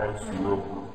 Hudson River.